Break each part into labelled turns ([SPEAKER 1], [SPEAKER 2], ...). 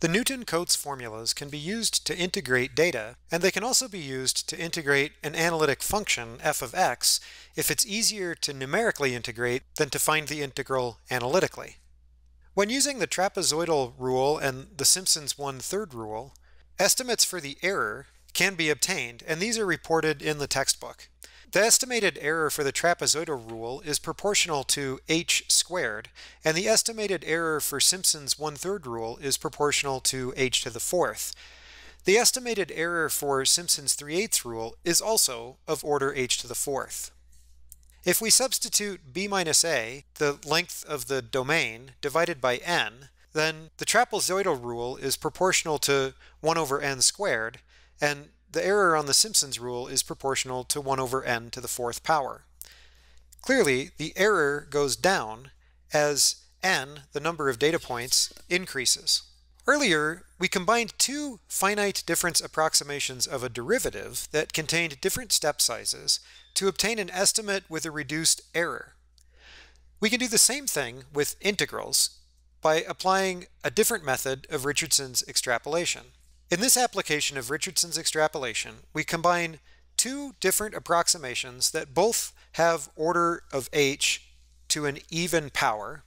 [SPEAKER 1] The Newton-Cotes formulas can be used to integrate data, and they can also be used to integrate an analytic function, f of x, if it's easier to numerically integrate than to find the integral analytically. When using the trapezoidal rule and the Simpson's one-third rule, estimates for the error can be obtained, and these are reported in the textbook. The estimated error for the trapezoidal rule is proportional to h squared, and the estimated error for Simpson's one-third rule is proportional to h to the fourth. The estimated error for Simpson's 3 eighths rule is also of order h to the fourth. If we substitute b minus a, the length of the domain, divided by n, then the trapezoidal rule is proportional to 1 over n squared, and the error on the Simpsons rule is proportional to 1 over n to the fourth power. Clearly, the error goes down as n, the number of data points, increases. Earlier, we combined two finite difference approximations of a derivative that contained different step sizes to obtain an estimate with a reduced error. We can do the same thing with integrals by applying a different method of Richardson's extrapolation. In this application of Richardson's extrapolation, we combine two different approximations that both have order of h to an even power,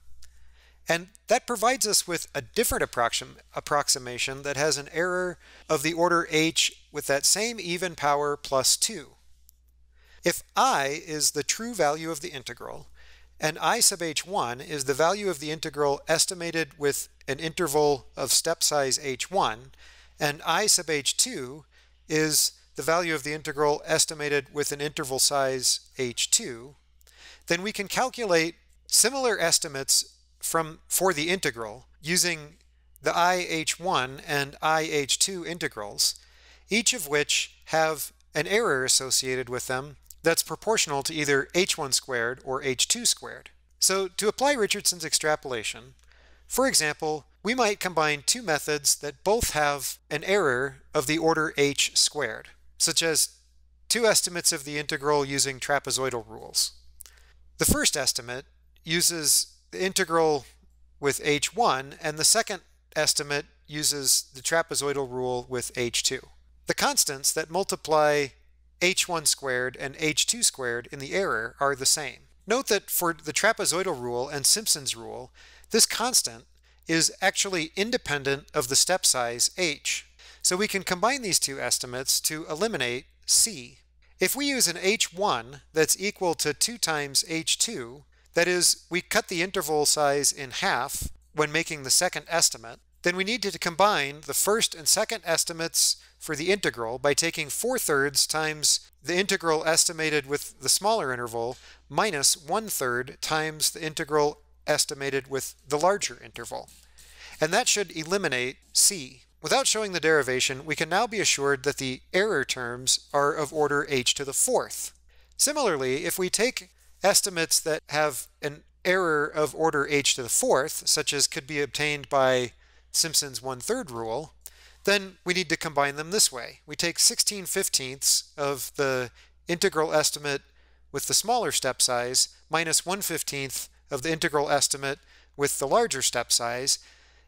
[SPEAKER 1] and that provides us with a different approxim approximation that has an error of the order h with that same even power plus 2. If i is the true value of the integral, and i sub h1 is the value of the integral estimated with an interval of step size h1, and i sub h2 is the value of the integral estimated with an interval size h2, then we can calculate similar estimates from for the integral using the IH1 and IH2 integrals, each of which have an error associated with them that's proportional to either h1 squared or h2 squared. So to apply Richardson's extrapolation, for example, we might combine two methods that both have an error of the order h squared, such as two estimates of the integral using trapezoidal rules. The first estimate uses the integral with h1, and the second estimate uses the trapezoidal rule with h2. The constants that multiply h1 squared and h2 squared in the error are the same. Note that for the trapezoidal rule and Simpson's rule, this constant is actually independent of the step size h. So we can combine these two estimates to eliminate c. If we use an h1 that's equal to 2 times h2, that is, we cut the interval size in half when making the second estimate, then we need to combine the first and second estimates for the integral by taking 4 thirds times the integral estimated with the smaller interval minus 1 third times the integral estimated with the larger interval. And that should eliminate c. Without showing the derivation, we can now be assured that the error terms are of order h to the fourth. Similarly, if we take estimates that have an error of order h to the fourth, such as could be obtained by Simpson's one-third rule, then we need to combine them this way. We take 16 fifteenths of the integral estimate with the smaller step size minus 1 15th of the integral estimate with the larger step size,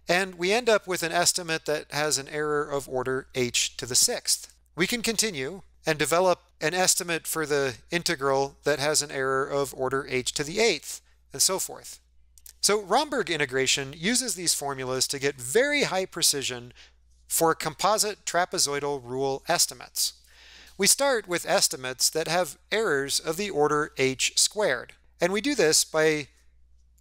[SPEAKER 1] and we end up with an estimate that has an error of order h to the sixth. We can continue and develop an estimate for the integral that has an error of order h to the eighth, and so forth. So Romberg integration uses these formulas to get very high precision for composite trapezoidal rule estimates. We start with estimates that have errors of the order h squared, and we do this by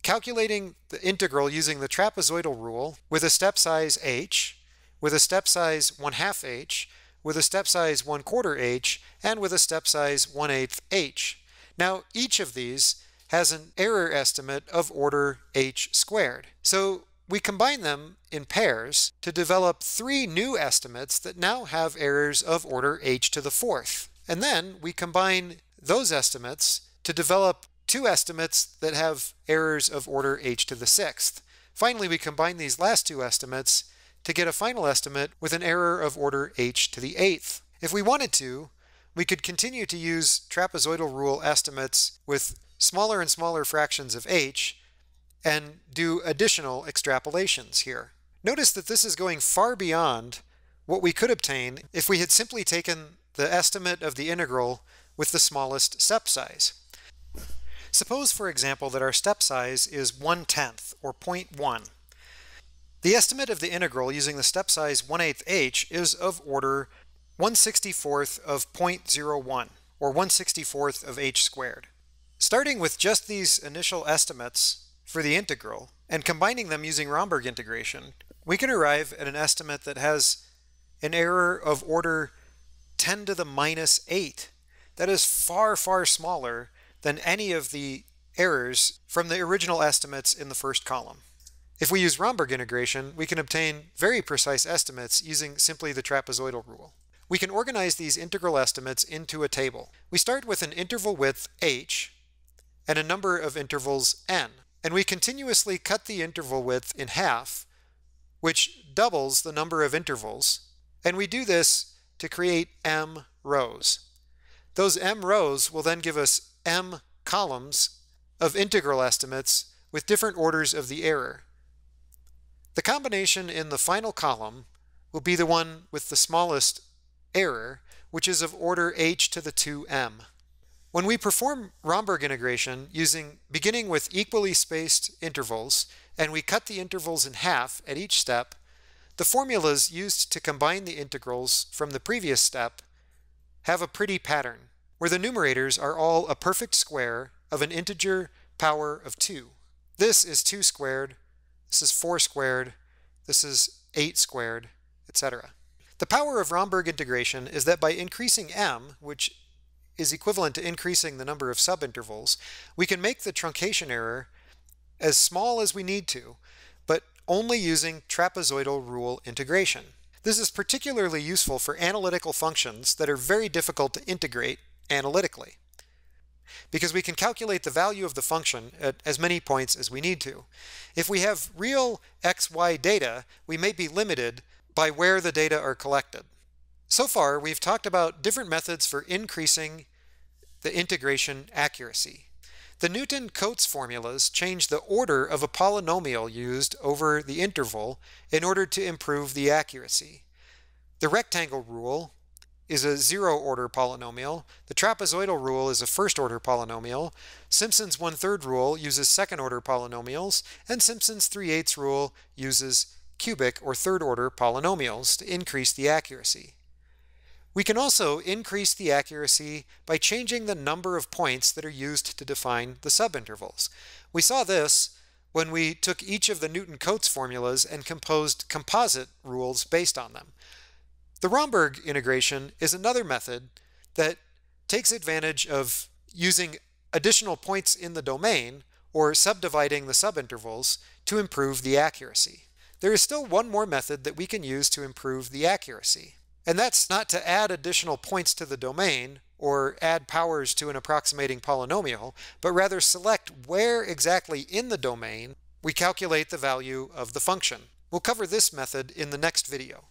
[SPEAKER 1] calculating the integral using the trapezoidal rule with a step size h, with a step size 1 half h, with a step size 1 quarter h, and with a step size 1 eighth h. Now, each of these has an error estimate of order h squared. So we combine them in pairs to develop three new estimates that now have errors of order h to the fourth. And then we combine those estimates to develop two estimates that have errors of order h to the sixth. Finally, we combine these last two estimates to get a final estimate with an error of order h to the eighth. If we wanted to, we could continue to use trapezoidal rule estimates with smaller and smaller fractions of h and do additional extrapolations here. Notice that this is going far beyond what we could obtain if we had simply taken the estimate of the integral with the smallest step size. Suppose, for example, that our step size is 1 tenth, or 0.1. The estimate of the integral using the step size 1 8 h is of order 164th of 0.01, or 164th of h squared. Starting with just these initial estimates for the integral, and combining them using Romberg integration, we can arrive at an estimate that has an error of order 10 to the minus 8. That is far, far smaller than any of the errors from the original estimates in the first column. If we use Romberg integration, we can obtain very precise estimates using simply the trapezoidal rule. We can organize these integral estimates into a table. We start with an interval width h and a number of intervals n, and we continuously cut the interval width in half, which doubles the number of intervals, and we do this to create m rows. Those m rows will then give us m columns of integral estimates with different orders of the error. The combination in the final column will be the one with the smallest error, which is of order h to the 2m. When we perform Romberg integration using beginning with equally spaced intervals, and we cut the intervals in half at each step, the formulas used to combine the integrals from the previous step have a pretty pattern, where the numerators are all a perfect square of an integer power of 2. This is 2 squared, this is 4 squared, this is 8 squared, etc. The power of Romberg integration is that by increasing m, which is equivalent to increasing the number of subintervals, we can make the truncation error as small as we need to, but only using trapezoidal rule integration. This is particularly useful for analytical functions that are very difficult to integrate analytically because we can calculate the value of the function at as many points as we need to. If we have real xy data, we may be limited by where the data are collected. So far, we've talked about different methods for increasing the integration accuracy. The Newton-Cotes formulas change the order of a polynomial used over the interval in order to improve the accuracy. The rectangle rule is a zero-order polynomial. The trapezoidal rule is a first-order polynomial. Simpson's one-third rule uses second-order polynomials, and Simpson's three-eighths rule uses cubic or third-order polynomials to increase the accuracy. We can also increase the accuracy by changing the number of points that are used to define the subintervals. We saw this when we took each of the Newton-Cotes formulas and composed composite rules based on them. The Romberg integration is another method that takes advantage of using additional points in the domain or subdividing the subintervals to improve the accuracy. There is still one more method that we can use to improve the accuracy. And that's not to add additional points to the domain or add powers to an approximating polynomial, but rather select where exactly in the domain we calculate the value of the function. We'll cover this method in the next video.